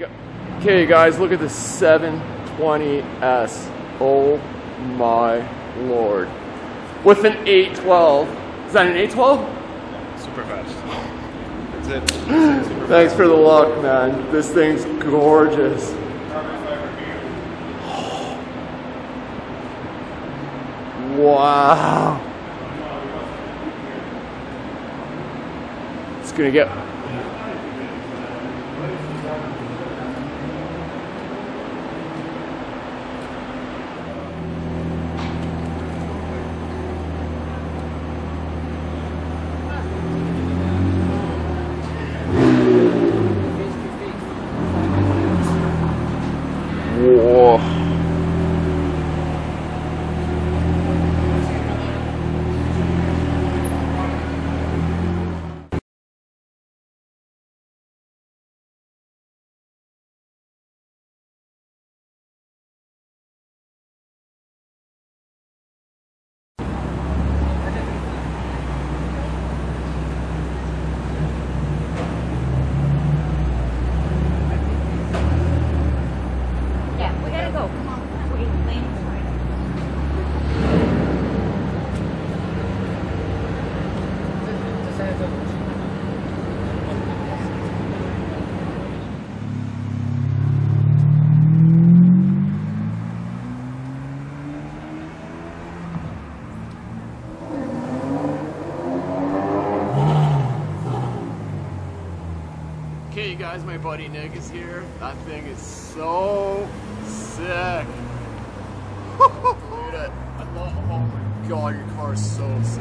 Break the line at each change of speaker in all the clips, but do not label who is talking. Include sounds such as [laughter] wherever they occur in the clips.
Okay, guys, look at the 720S. Oh my lord. With an 812. Is that an 812?
Super fast. That's it. That's [gasps] it. Super
Thanks for the luck, man. This thing's gorgeous. Wow. It's gonna get. Guys, my buddy Nick is here. That thing is so sick. Look at it. I love, oh my god, your car is so sick.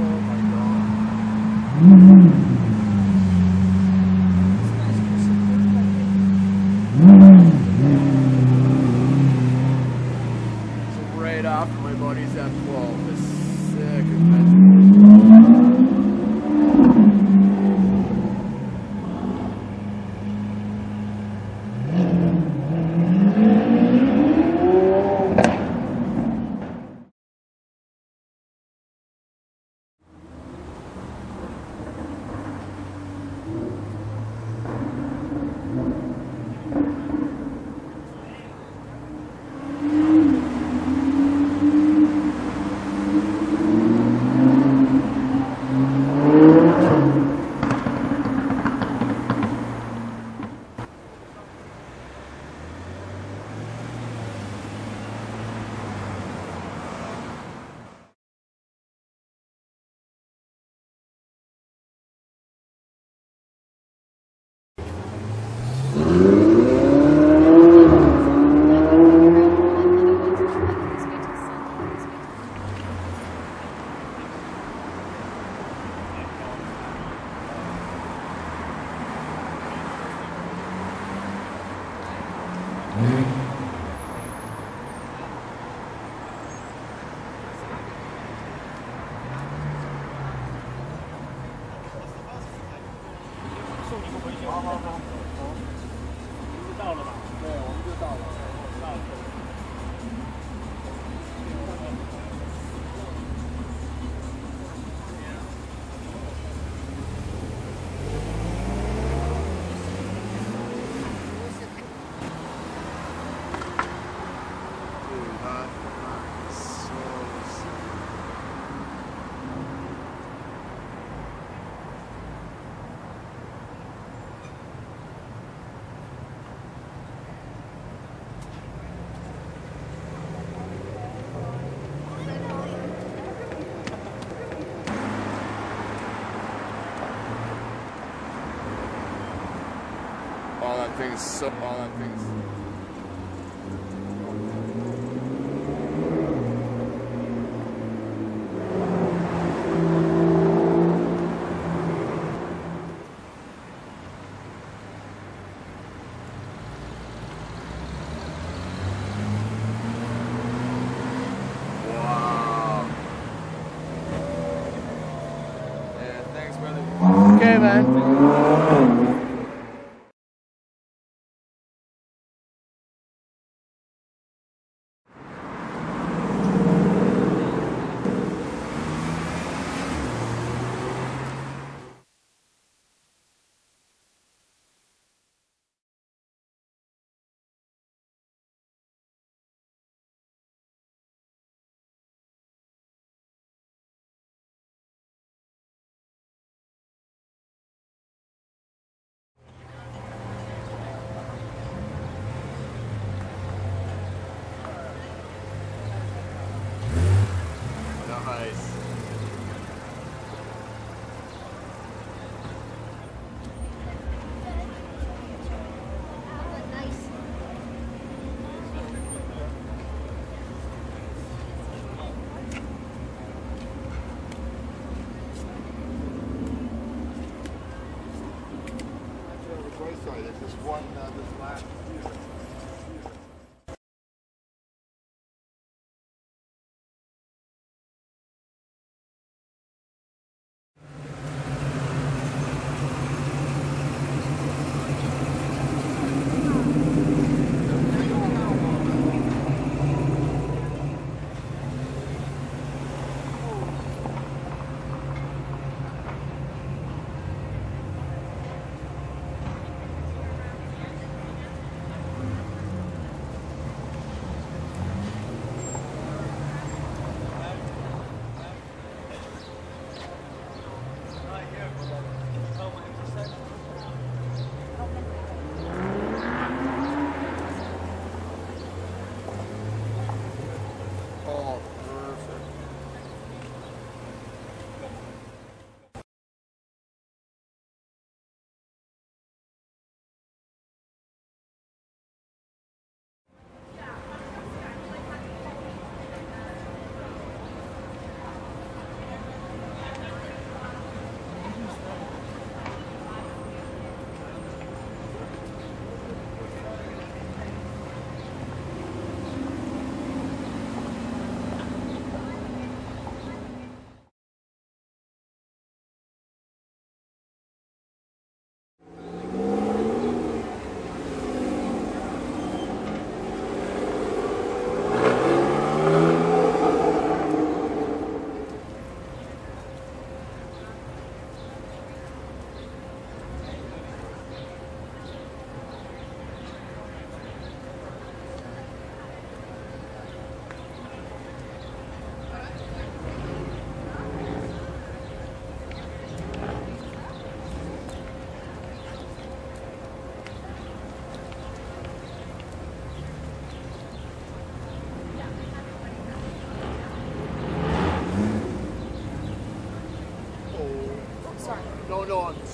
Oh my god. So right after my buddy's F12. It's sick. Imagine. Dude, that Oh, that thing is so. Oh, that thing is. Wow. Yeah, thanks, brother. Okay, man. dagen.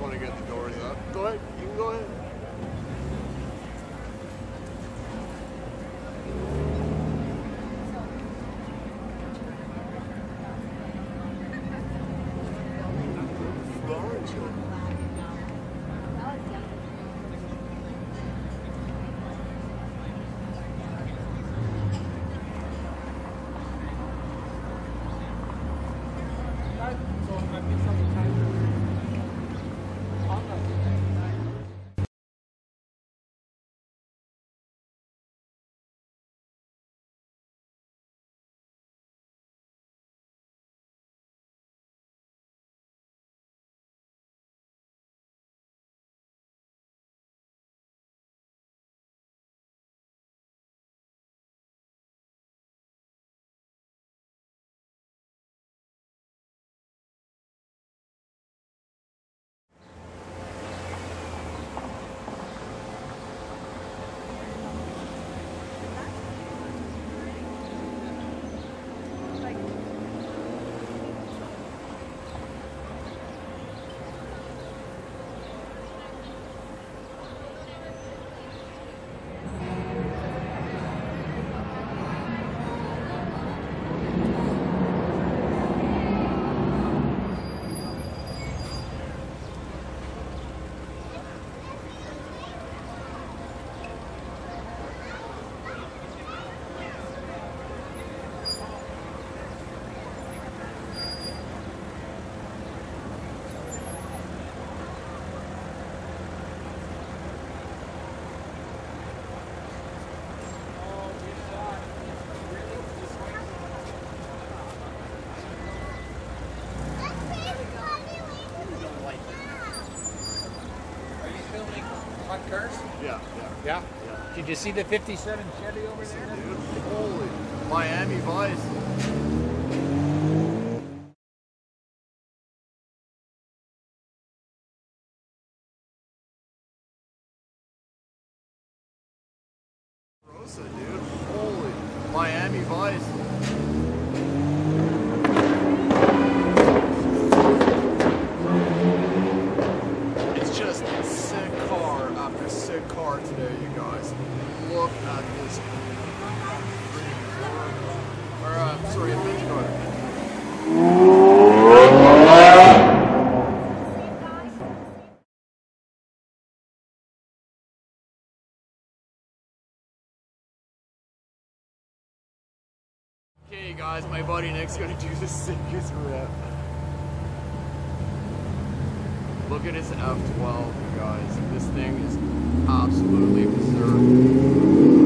Want to get the door up. Go ahead. You
see the 57 Chevy over there?
Dude, holy Miami Vice. Rosa, dude. Holy Miami Vice. Guys, my buddy Nick's gonna do the [laughs] sickest rip. Look at his F12, guys. This thing is absolutely at